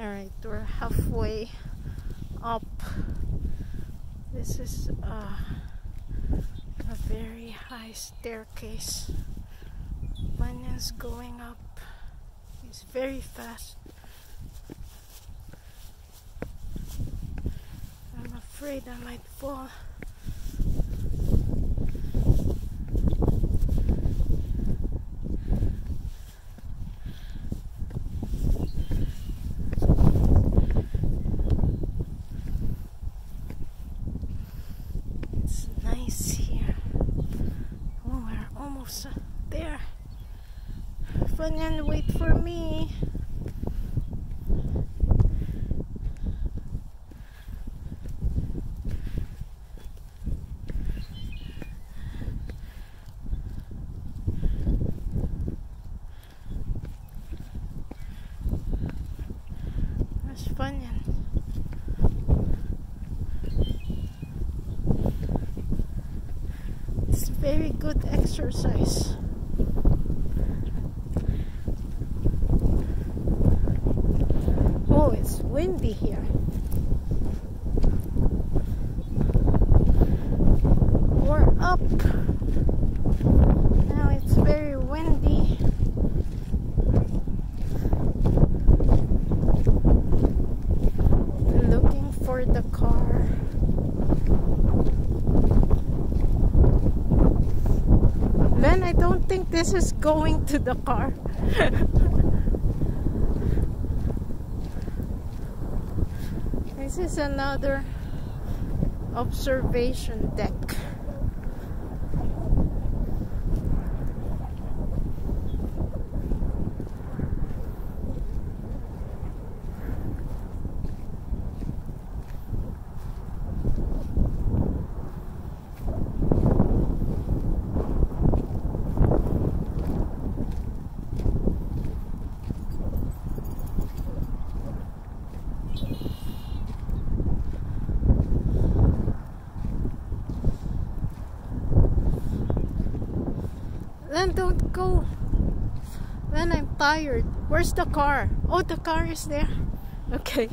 Alright, we're halfway up. This is uh, a very high staircase. Funyun's going up. He's very fast. I'm afraid I might fall. Funyun, wait for me. That's Funyun. It's very good exercise. Oh, it's windy here. We're up. Now it's very windy. Looking for the car. Then I don't this is going to the car. This is another observation deck. Then don't go. Then I'm tired. Where's the car? Oh, the car is there. Okay.